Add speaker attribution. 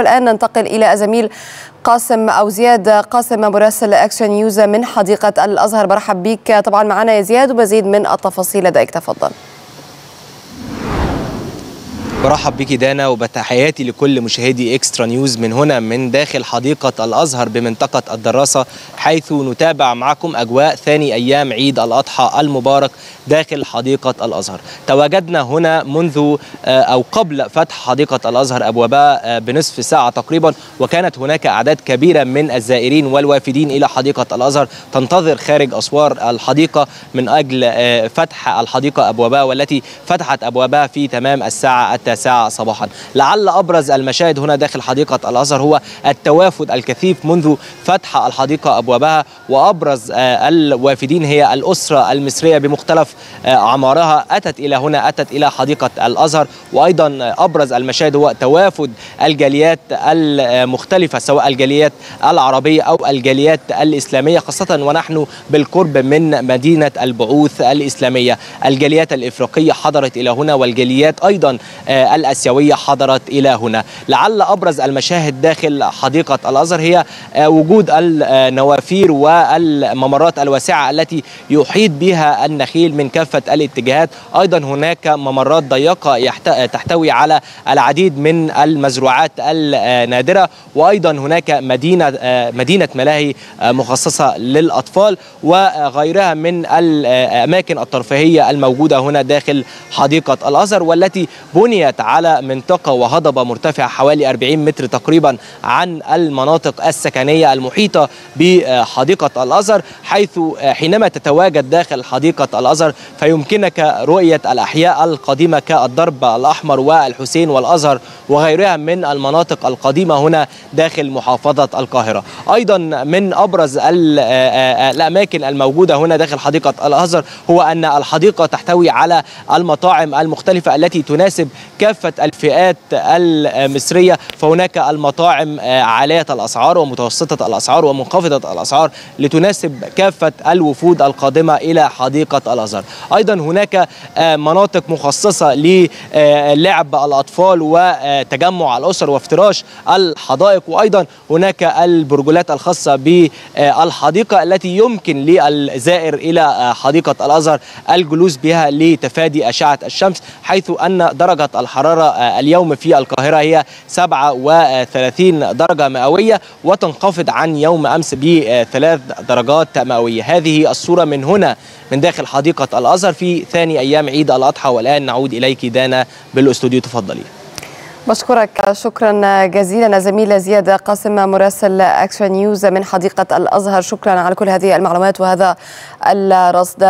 Speaker 1: والآن ننتقل إلى زميل قاسم أو زياد. قاسم مراسل أكشن نيوز من حديقة الأزهر. برحب بك. طبعا معنا يا زياد ومزيد من التفاصيل لديك. تفضل.
Speaker 2: برحب بك دانا وبتحياتي لكل مشاهدي إكسترا نيوز من هنا من داخل حديقة الأزهر بمنطقة الدراسة حيث نتابع معكم أجواء ثاني أيام عيد الأضحى المبارك داخل حديقة الأزهر. تواجدنا هنا منذ أو قبل فتح حديقة الأزهر أبوابها بنصف ساعة تقريبا وكانت هناك أعداد كبيرة من الزائرين والوافدين إلى حديقة الأزهر. تنتظر خارج أسوار الحديقة من أجل فتح الحديقة أبوابها والتي فتحت أبوابها في تمام التاسعة صباحا. لعل أبرز المشاهد هنا داخل حديقة الأزهر هو التوافد الكثيف منذ فتح الحديقة أبوابها وأبرز الوافدين هي الأسرة المصرية بمختلف أعمارها. أتت إلى هنا أتت إلى حديقة الأزهر. وأيضا أبرز المشاهد هو توافد الجاليات المختلفة سواء الجاليات العربية أو الجاليات الإسلامية خاصة ونحن بالقرب من مدينة البعوث الإسلامية. الجاليات الإفريقية حضرت إلى هنا والجاليات أيضا الأسيوية حضرت إلى هنا. لعل أبرز المشاهد داخل حديقة الأزهر هي وجود النوافير والممرات الواسعة التي يحيط بها النخيل من كافة الاتجاهات. أيضا هناك ممرات ضيقة تحتوي على العديد من المزروعات النادرة وأيضا هناك مدينة مدينة ملاهي مخصصة للأطفال وغيرها من الاماكن الترفيهية الموجودة هنا داخل حديقة الأزهر والتي بنيت على منطقة وهضبة مرتفعة حوالي 40 متر تقريبا عن المناطق السكنية المحيطة بحديقة الأزهر حيث حينما تتواجد داخل حديقة الأزهر فيمكنك رؤية الأحياء القديمة كالضرب الأحمر والحسين والأزهر وغيرها من المناطق القديمة هنا داخل محافظة القاهرة. أيضا من أبرز الأماكن الموجودة هنا داخل حديقة الأزهر هو أن الحديقة تحتوي على المطاعم المختلفة التي تناسب كافة الفئات المصرية فهناك المطاعم عالية الأسعار ومتوسطة الأسعار ومنخفضة الأسعار لتناسب كافة الوفود القادمة إلى حديقة الأزهر. أيضا هناك مناطق مخصصة للعب الأطفال وتجمع الأسر وافتراش الحدائق وأيضا هناك البرجولات الخاصة بالحديقة التي يمكن للزائر إلى حديقة الأزهر الجلوس بها لتفادي أشعة الشمس حيث أن درجة الحرارة اليوم في القاهرة هي 37 درجة مئوية وتنخفض عن يوم أمس بثلاث درجات مئوية. هذه الصورة من هنا من داخل حديقة الأزهر في ثاني أيام عيد الأضحى والآن نعود إليك دانا بالأستوديو. تفضلي.
Speaker 1: بشكرك. شكرا جزيلا زميل زياد قاسم مراسل أكشن نيوز من حديقة الأزهر. شكرا على كل هذه المعلومات وهذا الرصد.